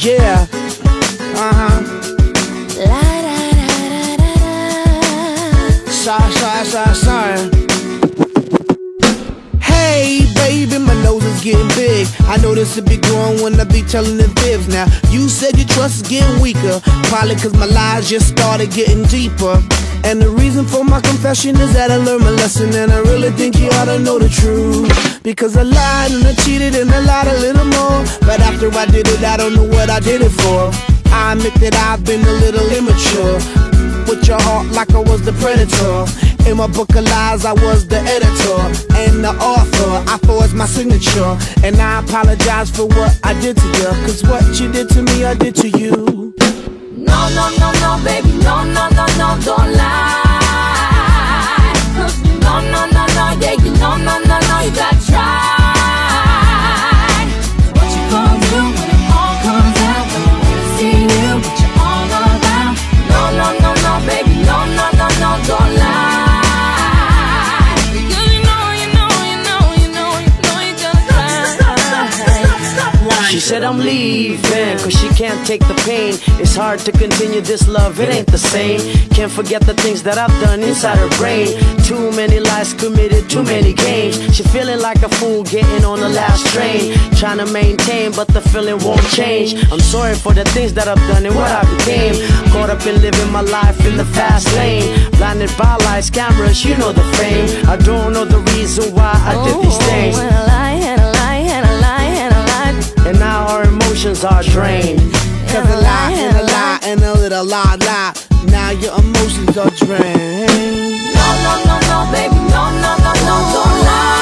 Yeah. Uh huh. La da da da da da. Sorry, sorry, sorry, sorry. Hey, baby, my nose is getting big. I know this will be growing when I be telling the fibs. Now, you said your trust is getting weaker. Probably cause my lies just started getting deeper. And the reason for my confession is that I learned my lesson. And I really think you ought to know the truth. Because I lied and I cheated and I lied a little more. But after I did it, I don't know what I did it for. I admit that I've been a little immature. With your heart like I was the predator. In my book of lies, I was the editor and the author. I forged my signature. And I apologize for what I did to you. Cause what you did to me, I did to you. No, no, no, no, baby, no, no, no, no, don't lie. She said I'm leaving cause she can't take the pain. It's hard to continue this love, it ain't the same. Can't forget the things that I've done inside her brain. Too many lies committed, too many games. She feeling like a fool getting on the last train. Trying to maintain but the feeling won't change. I'm sorry for the things that I've done and what I became. Caught up in living my life in the fast lane. Blinded by lights, cameras, you know the fame I don't know the reason why I did these oh, things emotions are drained Cause a lie and a lie and a little lie lie. Now your emotions are drained. No, no, no, no, baby, no, no, no, no, don't lie.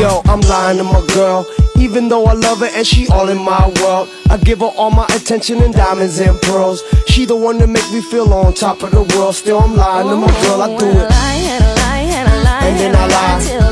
Yo, I'm lying to my girl. Even though I love her and she all in my world, I give her all my attention and diamonds and pearls. She the one that make me feel on top of the world. Still, I'm lying to my girl. I do it. lie, and a lie, lie, And then I lie.